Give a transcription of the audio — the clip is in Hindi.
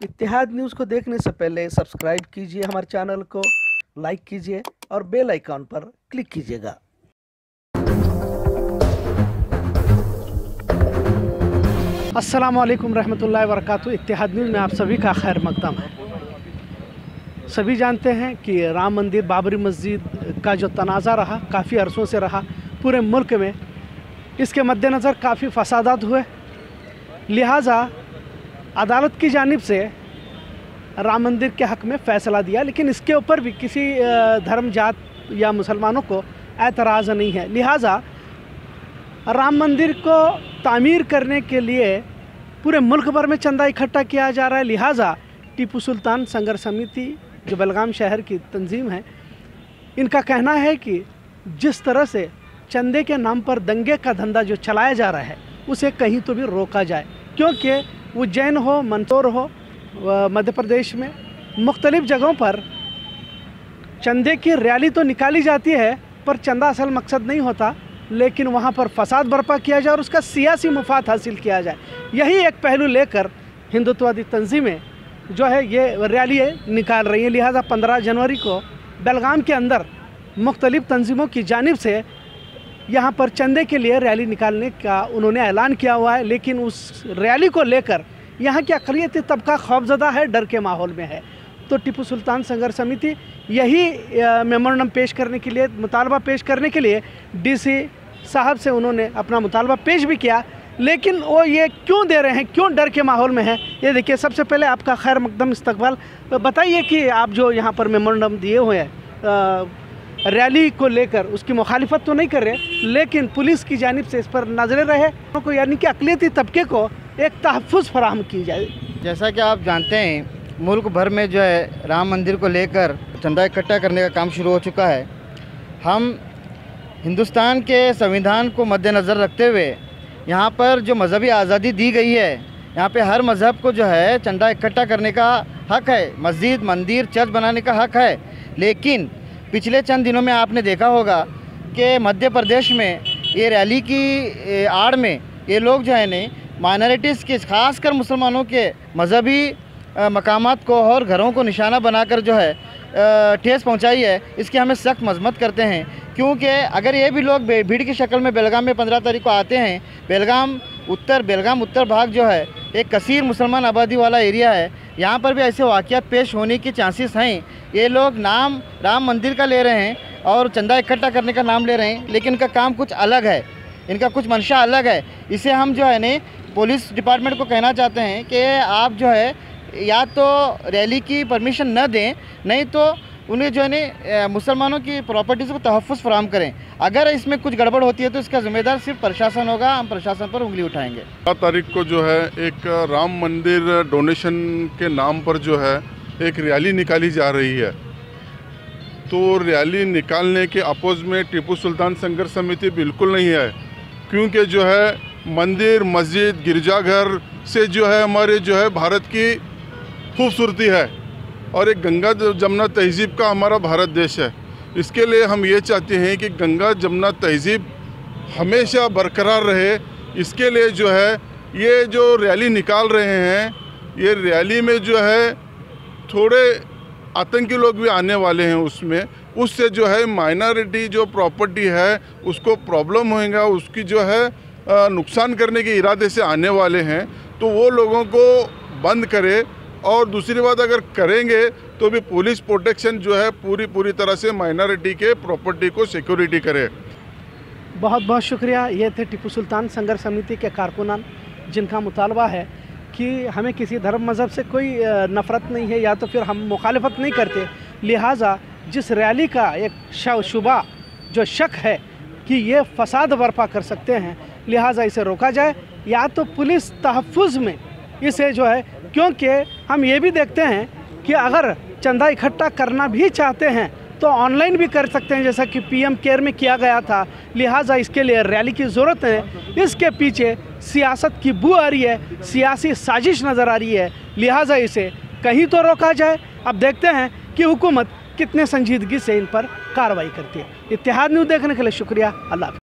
इतिहाद न्यूज़ को देखने से पहले सब्सक्राइब कीजिए हमारे चैनल को, लाइक कीजिए और बेल आइकॉन पर क्लिक कीजिएगा। अस्सलाम वालेकुम रहमतुल्लाहि व बरकातहू इतिहाद न्यूज़ में आप सभी का खैर मकदम है। सभी जानते हैं कि राम मंदिर, बाबरी मस्जिद का जो तनाज़ा रहा, काफ़ी अरसों से रहा, पूरे मुल्क में इसके मद्देनज़र काफ़ी फसादात हुए। लिहाजा अदालत की जानिब से राम मंदिर के हक़ में फ़ैसला दिया, लेकिन इसके ऊपर भी किसी धर्म, जात या मुसलमानों को एतराज़ नहीं है। लिहाजा राम मंदिर को तामीर करने के लिए पूरे मुल्क भर में चंदा इकट्ठा किया जा रहा है। लिहाजा टीपू सुल्तान संघर्ष समिति जो बलगाम शहर की तंजीम है, इनका कहना है कि जिस तरह से चंदे के नाम पर दंगे का धंधा जो चलाया जा रहा है, उसे कहीं तो भी रोका जाए, क्योंकि उज्जैन हो, मंदसौर हो मध्य प्रदेश में मुख्तलिफ़ जगहों पर चंदे की रैली तो निकाली जाती है, पर चंदा असल मकसद नहीं होता, लेकिन वहाँ पर फसाद बर्पा किया जाए और उसका सियासी मुफाद हासिल किया जाए। यही एक पहलू लेकर हिंदुत्ववादी तंजीमें जो है, ये रैली निकाल रही हैं। लिहाजा पंद्रह जनवरी को बेलगाम के अंदर मुख्तलिफ़ तंजीमों की जानिब से यहाँ पर चंदे के लिए रैली निकालने का उन्होंने ऐलान किया हुआ है, लेकिन उस रैली को लेकर यहाँ की अकलीती तबका खौफजदा है, डर के माहौल में है। तो टिपू सुल्तान संघर्ष समिति यही मेमोरेंडम पेश करने के लिए, मुतालबा पेश करने के लिए डीसी साहब से उन्होंने अपना मुतालबा पेश भी किया। लेकिन वो ये क्यों दे रहे हैं, क्यों डर के माहौल में है, ये देखिए, सबसे पहले आपका खैर मकदम इस्तकबाल। बताइए कि आप जो यहाँ पर मेमोरेंडम दिए हुए हैं रैली को लेकर उसकी मुखालिफत तो नहीं कर रहे, लेकिन पुलिस की जानब से इस पर नज़रें रहे को यानी कि अकलीती तबके को एक तहफ़ फराहम की जाए। जैसा कि आप जानते हैं, मुल्क भर में जो है राम मंदिर को लेकर चंदा इकट्ठा करने का काम शुरू हो चुका है। हम हिंदुस्तान के संविधान को मद्देनज़र रखते हुए यहाँ पर जो मज़हबी आज़ादी दी गई है, यहाँ पे हर मज़हब को जो है चंदा इकट्ठा करने का हक़ है, मस्जिद, मंदिर, चर्च बनाने का हक़ है। लेकिन पिछले चंद दिनों में आपने देखा होगा कि मध्य प्रदेश में ये रैली की आड़ में ये लोग जो है ने माइनॉरिटीज़ के, ख़ासकर मुसलमानों के मजहबी मकाम को और घरों को निशाना बनाकर जो है ठेस पहुंचाई है, इसकी हमें सख्त मजम्मत करते हैं। क्योंकि अगर ये भी लोग भीड़ की शक्ल में बेलगाम में पंद्रह तारीख को आते हैं, बेलगाम उत्तर बेलगाम उत्तर भाग जो है, एक कसीर मुसलमान आबादी वाला एरिया है यहाँ पर भी ऐसे वाक़ पेश होने के चांसेस हैं। ये लोग नाम, राम मंदिर का ले रहे हैं और चंदा इकट्ठा करने का नाम ले रहे हैं, लेकिन इनका काम कुछ अलग है। इनका कुछ मंशा अलग है। इसे हम जो है ने पुलिस डिपार्टमेंट को कहना चाहते हैं कि आप जो है, या तो रैली की परमिशन न दें, नहीं तो उन्हें जो है मुसलमानों की प्रॉपर्टीज़ को तहफ़ फराम करें। अगर इसमें कुछ गड़बड़ होती है तो इसका जिम्मेदार सिर्फ़ प्रशासन होगा, हम प्रशासन पर उंगली उठाएँगे। बारह तारीख को जो है, एक राम मंदिर डोनेशन के नाम पर जो है, एक रैली निकाली जा रही है। तो रैली निकालने के अपोज में टीपू सुल्तान संघर्ष समिति बिल्कुल नहीं है, क्योंकि जो है, मंदिर, मस्जिद, गिरजाघर से जो है, हमारे जो है, भारत की खूबसूरती है। और एक गंगा जमुना तहजीब का हमारा भारत देश है। इसके लिए हम ये चाहते हैं कि गंगा जमुना तहजीब हमेशा बरकरार रहे। इसके लिए जो है, ये जो रैली निकाल रहे हैं, ये रैली में जो है, थोड़े आतंकी लोग भी आने वाले हैं उसमें। उससे जो है, माइनॉरिटी जो प्रॉपर्टी है, उसको प्रॉब्लम होएगा, उसकी जो है नुकसान करने के इरादे से आने वाले हैं। तो वो लोगों को बंद करे। और दूसरी बात अगर करेंगे तो भी पुलिस प्रोटेक्शन जो है पूरी पूरी तरह से माइनॉरिटी के प्रॉपर्टी को सिक्योरिटी करे। बहुत बहुत शुक्रिया। ये थे टिपू सुल्तान संघर्ष समिति के कारकुनान, जिनका मुतालबा है कि हमें किसी धर्म मज़हब से कोई नफ़रत नहीं है, या तो फिर हम मुखालफत नहीं करते। लिहाजा जिस रैली का एक शुबा, जो शक है कि ये फसाद बर्पा कर सकते हैं, लिहाजा इसे रोका जाए। या तो पुलिस तहफ़ में इसे जो है, क्योंकि हम ये भी देखते हैं कि अगर चंदा इकट्ठा करना भी चाहते हैं तो ऑनलाइन भी कर सकते हैं। जैसा कि पीएम केयर में किया गया था, लिहाजा इसके लिए रैली की ज़रूरत है। इसके पीछे सियासत की बू आ रही है, सियासी साजिश नज़र आ रही है। लिहाजा इसे कहीं तो रोका जाए। अब देखते हैं कि हुकूमत कितने संजीदगी से इन पर कार्रवाई करती है। इतिहाद न्यूज़ देखने के लिए शुक्रिया। अल्लाह।